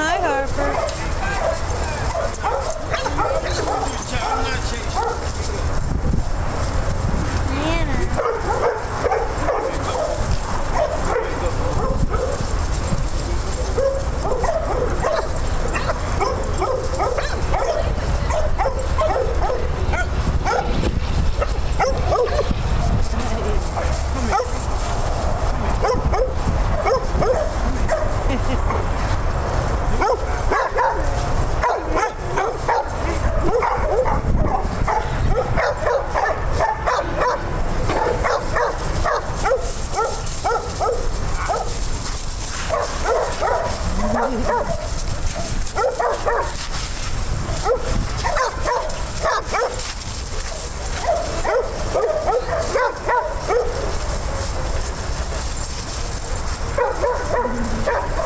know. あっ!